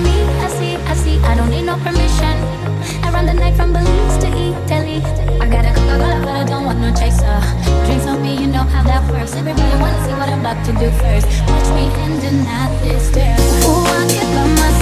me, I see, I see, I don't need no permission. I run the night from Belize to Italy. I got a Coca-Cola, but I don't want no chaser. Drinks on me, you know how that works. Everybody wanna see what I'm about to do first. Watch me and at this dance. Ooh, I get by myself.